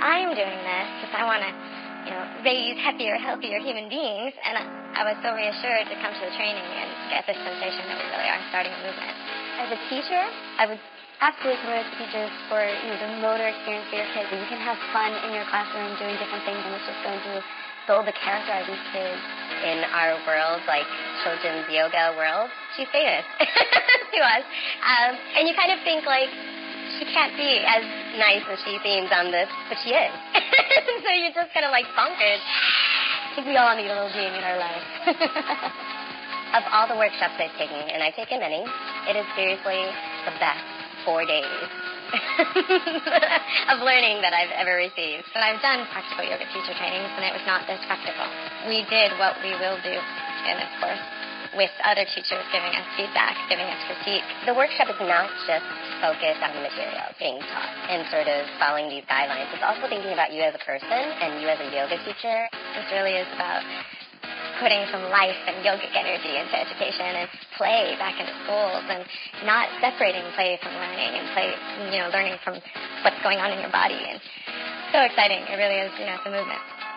I'm doing this because I want to, you know, raise happier, healthier human beings. And I, I was so reassured to come to the training and get this sensation that we really are starting a movement. As a teacher, I would absolutely promote teachers for you know, the motor experience for your kids. And you can have fun in your classroom doing different things, and it's just going to build the character of these kids. In our world, like children's yoga world, she's famous to us. Um, and you kind of think like she can't be as nice as she seems on this, but she is. so you're just kind of like bonkers. I think we all need a little Jean in our life. of all the workshops I've taken, and I've taken many, it is seriously the best four days of learning that I've ever received. But I've done practical yoga teacher trainings, and it was not this practical. We did what we will do in this course with other teachers giving us feedback, giving us critique. The workshop is not just focused on the material being taught and sort of following these guidelines. It's also thinking about you as a person and you as a yoga teacher. This really is about putting some life and yogic energy into education and play back into schools and not separating play from learning and play, you know, learning from what's going on in your body. And so exciting. It really is, you know, it's a movement.